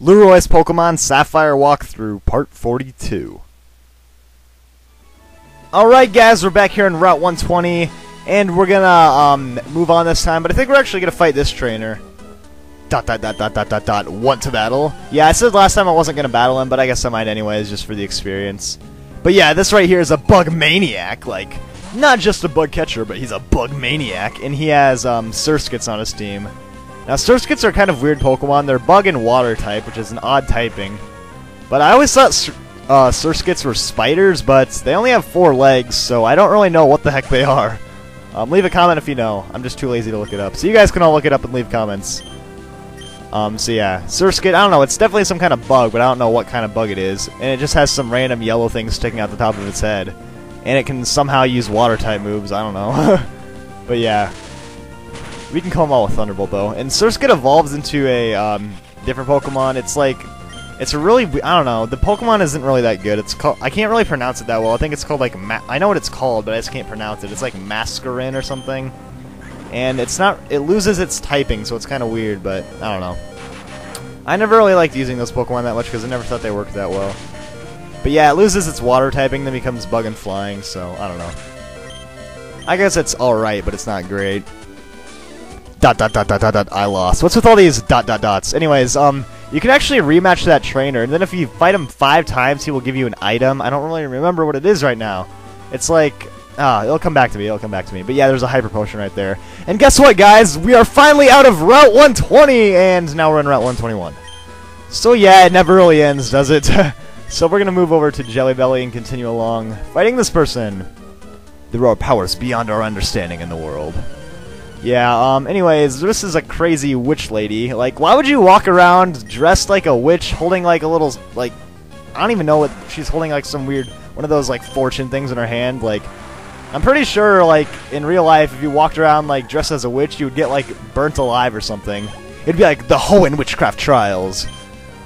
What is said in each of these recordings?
Lueroi's Pokemon Sapphire Walkthrough, Part 42. Alright guys, we're back here in Route 120, and we're gonna um, move on this time, but I think we're actually gonna fight this trainer. Dot dot dot dot dot dot dot, want to battle? Yeah, I said last time I wasn't gonna battle him, but I guess I might anyways, just for the experience. But yeah, this right here is a bug maniac, like, not just a bug catcher, but he's a bug maniac, and he has um, Surskits on his team. Now, Surskits are kind of weird Pokemon. They're bug and water type, which is an odd typing. But I always thought uh, Surskits were spiders, but they only have four legs, so I don't really know what the heck they are. Um, leave a comment if you know. I'm just too lazy to look it up. So you guys can all look it up and leave comments. Um, so yeah, Surskit, I don't know, it's definitely some kind of bug, but I don't know what kind of bug it is. And it just has some random yellow thing sticking out the top of its head. And it can somehow use water type moves, I don't know. but yeah, we can call them all with Thunderbolt, though. And Surskit evolves into a um, different Pokemon. It's like... It's a really... I don't know. The Pokemon isn't really that good. It's called... I can't really pronounce it that well. I think it's called, like... Ma I know what it's called, but I just can't pronounce it. It's like Masquerain or something. And it's not... It loses its typing, so it's kind of weird, but... I don't know. I never really liked using those Pokemon that much, because I never thought they worked that well. But yeah, it loses its water typing, then becomes bug and flying, so I don't know. I guess it's alright, but it's not great dot dot dot dot dot dot I lost. What's with all these dot dot dots? Anyways, um, you can actually rematch that trainer, and then if you fight him five times, he will give you an item. I don't really remember what it is right now. It's like, ah, it'll come back to me, it'll come back to me. But yeah, there's a hyper potion right there. And guess what, guys? We are finally out of Route 120, and now we're in Route 121. So yeah, it never really ends, does it? so we're gonna move over to Jelly Belly and continue along, fighting this person. There are powers beyond our understanding in the world. Yeah, um, anyways, this is a crazy witch lady. Like, why would you walk around dressed like a witch, holding like a little, like, I don't even know what, she's holding like some weird, one of those like fortune things in her hand, like, I'm pretty sure, like, in real life, if you walked around, like, dressed as a witch, you would get, like, burnt alive or something. It'd be like the Hoenn Witchcraft Trials.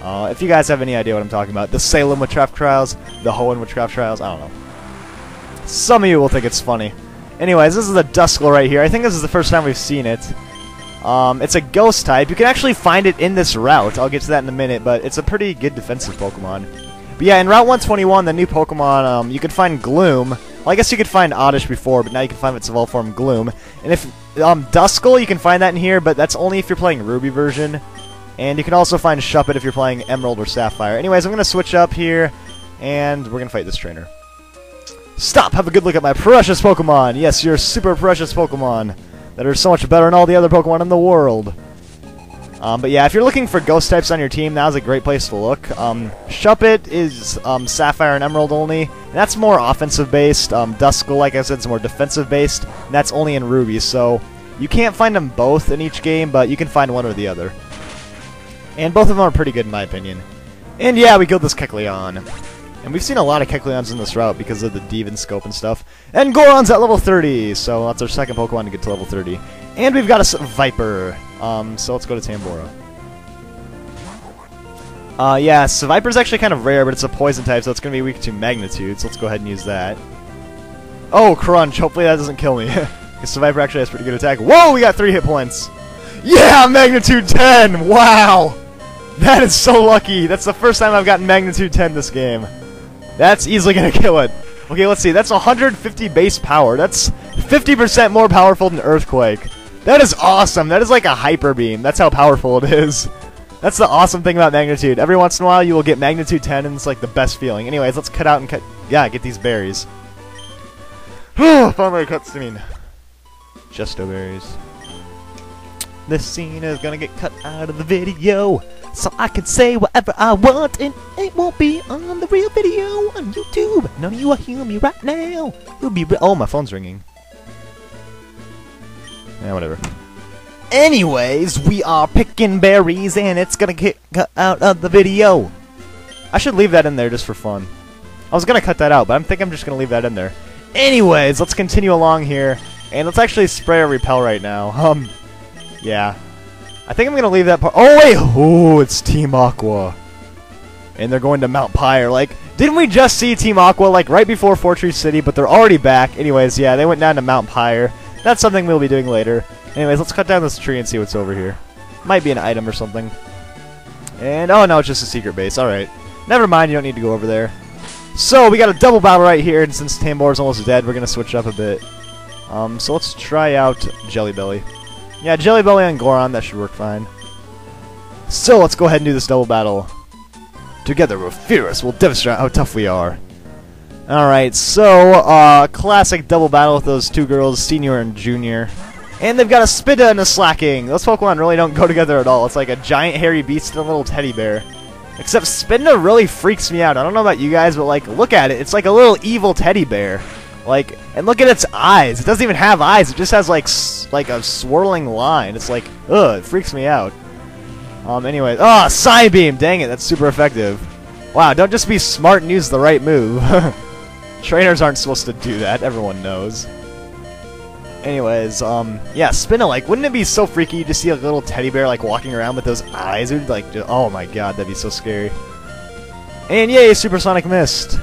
Uh, if you guys have any idea what I'm talking about, the Salem Witchcraft Trials, the Hoenn Witchcraft Trials, I don't know. Some of you will think it's funny. Anyways, this is a Duskull right here. I think this is the first time we've seen it. Um, it's a ghost type. You can actually find it in this route. I'll get to that in a minute, but it's a pretty good defensive Pokemon. But yeah, in Route 121, the new Pokemon, um, you can find Gloom. Well, I guess you could find Oddish before, but now you can find its evolved form Gloom. And if um, Duskull, you can find that in here, but that's only if you're playing Ruby version. And you can also find Shuppet if you're playing Emerald or Sapphire. Anyways, I'm going to switch up here, and we're going to fight this trainer. Stop! Have a good look at my precious Pokemon! Yes, your super precious Pokemon that are so much better than all the other Pokemon in the world. Um, but yeah, if you're looking for ghost types on your team, now's a great place to look. Um, Shuppet is um, Sapphire and Emerald only, and that's more offensive based. Um, Duskull, like I said, is more defensive based, and that's only in Ruby, so you can't find them both in each game, but you can find one or the other. And both of them are pretty good in my opinion. And yeah, we killed this Kecleon. And we've seen a lot of Kecleons in this route because of the Devon Scope and stuff. And Goron's at level 30, so that's our second Pokemon to get to level 30. And we've got a Viper, um, so let's go to Tambora. Uh, yeah, so Viper's actually kind of rare, but it's a poison type, so it's going to be weak to Magnitude, so let's go ahead and use that. Oh, Crunch, hopefully that doesn't kill me. Because Viper actually has pretty good attack. Whoa, we got three hit points! Yeah, Magnitude 10! Wow! That is so lucky! That's the first time I've gotten Magnitude 10 this game. That's easily to kill it. Okay, let's see. That's 150 base power. That's 50% more powerful than Earthquake. That is awesome. That is like a Hyper Beam. That's how powerful it is. That's the awesome thing about Magnitude. Every once in a while, you will get Magnitude 10, and it's like the best feeling. Anyways, let's cut out and cut... Yeah, get these berries. Finally, cutscene. Justo berries. This scene is gonna get cut out of the video so I can say whatever I want and it won't be on the real video on YouTube. None of you will hear me right now. It'll be oh my phone's ringing. Yeah, whatever. Anyways, we are picking berries and it's gonna get cut out of the video. I should leave that in there just for fun. I was gonna cut that out, but I think I'm just gonna leave that in there. Anyways, let's continue along here, and let's actually spray a repel right now. Um, yeah, I think I'm going to leave that part. Oh, wait. Oh, it's Team Aqua. And they're going to Mount Pyre. Like, didn't we just see Team Aqua, like, right before Fortree City, but they're already back? Anyways, yeah, they went down to Mount Pyre. That's something we'll be doing later. Anyways, let's cut down this tree and see what's over here. Might be an item or something. And, oh no, it's just a secret base. Alright. Never mind, you don't need to go over there. So, we got a double battle right here, and since Tambor's almost dead, we're going to switch up a bit. Um, so let's try out Jelly Belly. Yeah, Jelly Belly on Goron, that should work fine. So, let's go ahead and do this double battle. Together we're fierce, we'll demonstrate how tough we are. Alright, so, uh, classic double battle with those two girls, Senior and Junior. And they've got a Spinda and a Slaking. Those Pokemon really don't go together at all. It's like a giant hairy beast and a little teddy bear. Except Spinda really freaks me out. I don't know about you guys, but like, look at it. It's like a little evil teddy bear. Like, and look at its eyes. It doesn't even have eyes. It just has like, like a swirling line. It's like, ugh, it freaks me out. Um, anyway, oh, Psybeam! Dang it, that's super effective. Wow, don't just be smart and use the right move. Trainers aren't supposed to do that, everyone knows. Anyways, um, yeah, Spinda, like, wouldn't it be so freaky to see a little teddy bear, like, walking around with those eyes? It would, like, just, oh my god, that'd be so scary. And yay, Supersonic Mist!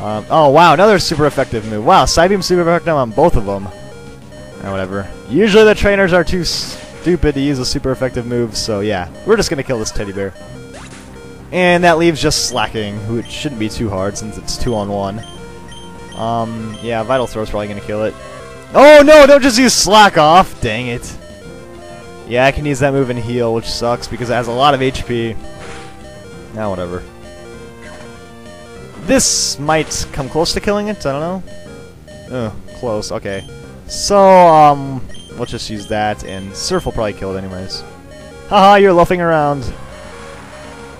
Um, oh, wow, another super effective move. Wow, Psybeam super effective on both of them. Or whatever. Usually the trainers are too stupid to use a super effective move, so yeah, we're just gonna kill this teddy bear. And that leaves just Slaking, which shouldn't be too hard since it's two on one. Um, yeah, Vital Throw's probably gonna kill it. Oh no, don't just use Slack Off! Dang it. Yeah, I can use that move and heal, which sucks because it has a lot of HP. Now, nah, whatever. This might come close to killing it, I don't know. Ugh, close, okay. So, um, let's just use that, and Surf will probably kill it anyways. Haha, you're luffing around.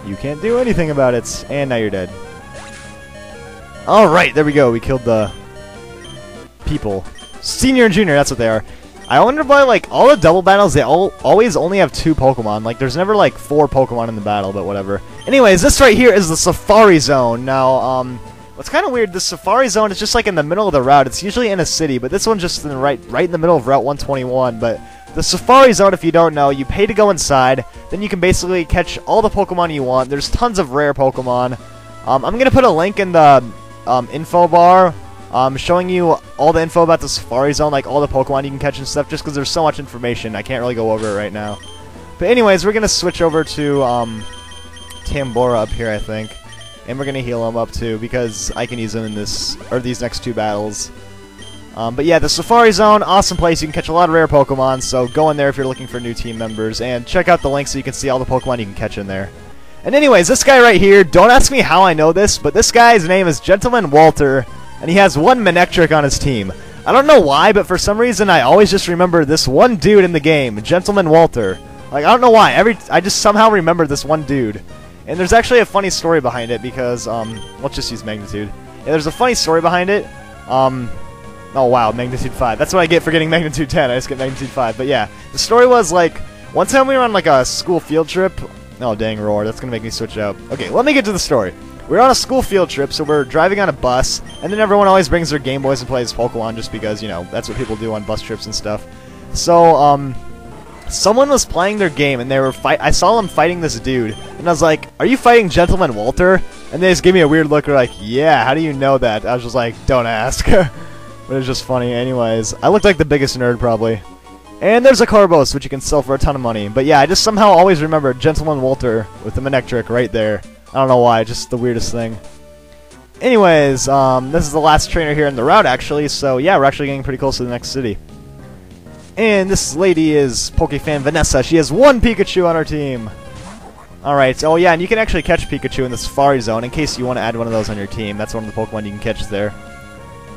You can't do anything about it, and now you're dead. Alright, there we go. We killed the people. Senior and Junior, that's what they are. I wonder why, like, all the double battles, they all always only have two Pokemon. Like, there's never, like, four Pokemon in the battle, but whatever. Anyways, this right here is the Safari Zone. Now, um, what's kind of weird, the Safari Zone is just, like, in the middle of the route. It's usually in a city, but this one's just in the right, right in the middle of Route 121. But the Safari Zone, if you don't know, you pay to go inside. Then you can basically catch all the Pokemon you want. There's tons of rare Pokemon. Um, I'm going to put a link in the um, info bar um, showing you all the info about the Safari Zone, like all the Pokemon you can catch and stuff, just because there's so much information. I can't really go over it right now. But anyways, we're going to switch over to um, Tambora up here, I think. And we're going to heal him up too, because I can use him in this, or these next two battles. Um, but yeah, the Safari Zone, awesome place. You can catch a lot of rare Pokemon, so go in there if you're looking for new team members. And check out the link so you can see all the Pokemon you can catch in there. And anyways, this guy right here, don't ask me how I know this, but this guy's name is Gentleman Walter, and he has one Manectric on his team. I don't know why, but for some reason I always just remember this one dude in the game, Gentleman Walter. Like, I don't know why, every I just somehow remember this one dude. And there's actually a funny story behind it, because, um, let's just use Magnitude. Yeah, there's a funny story behind it. Um, oh wow, Magnitude 5. That's what I get for getting Magnitude 10, I just get Magnitude 5. But yeah, the story was, like, one time we were on, like, a school field trip, Oh, dang, Roar. That's going to make me switch out. Okay, let me get to the story. We're on a school field trip, so we're driving on a bus, and then everyone always brings their Game Boys and plays Pokemon just because, you know, that's what people do on bus trips and stuff. So, um, someone was playing their game, and they were fight. I saw them fighting this dude, and I was like, "Are you fighting Gentleman Walter?" And they just gave me a weird look. They're like, "Yeah, how do you know that?" I was just like, "Don't ask." but it was just funny. Anyways, I looked like the biggest nerd probably. And there's a Carbos, which you can sell for a ton of money. But yeah, I just somehow always remember Gentleman Walter with the Manectric right there. I don't know why, just the weirdest thing. Anyways, um, this is the last trainer here in the route, actually, so yeah, we're actually getting pretty close to the next city. And this lady is Pokefan Vanessa. She has one Pikachu on her team. Alright, oh yeah, and you can actually catch Pikachu in the Safari Zone in case you want to add one of those on your team. That's one of the Pokemon you can catch there.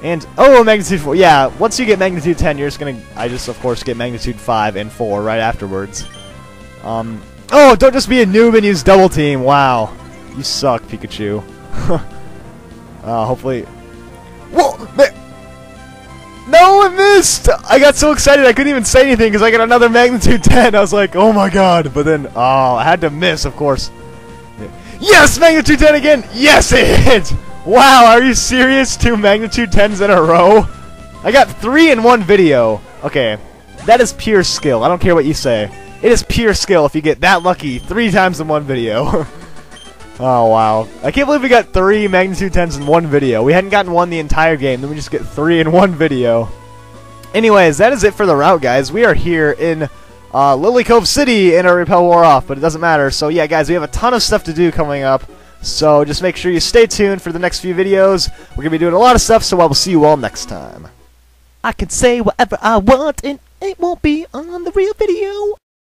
And, oh, Magnitude 4. Yeah, once you get Magnitude 10, you're just gonna, I just, of course, get Magnitude 5 and 4 right afterwards. Um, oh, don't just be a noob and use Double Team. Wow. You suck, Pikachu. uh, hopefully... Whoa! No, I missed! I got so excited I couldn't even say anything because I got another Magnitude 10. I was like, oh my god. But then, oh, I had to miss, of course. Yes, Magnitude 10 again! Yes, it hit! Wow, are you serious? Two magnitude 10s in a row? I got three in one video. Okay, that is pure skill. I don't care what you say. It is pure skill if you get that lucky three times in one video. oh, wow. I can't believe we got three magnitude 10s in one video. We hadn't gotten one the entire game, then we just get three in one video. Anyways, that is it for the route, guys. We are here in uh, Lilycove City in our Repel War off, but it doesn't matter. So yeah, guys, we have a ton of stuff to do coming up. So just make sure you stay tuned for the next few videos. We're gonna be doing a lot of stuff, so I will see you all next time. I can say whatever I want and it won't be on the real video.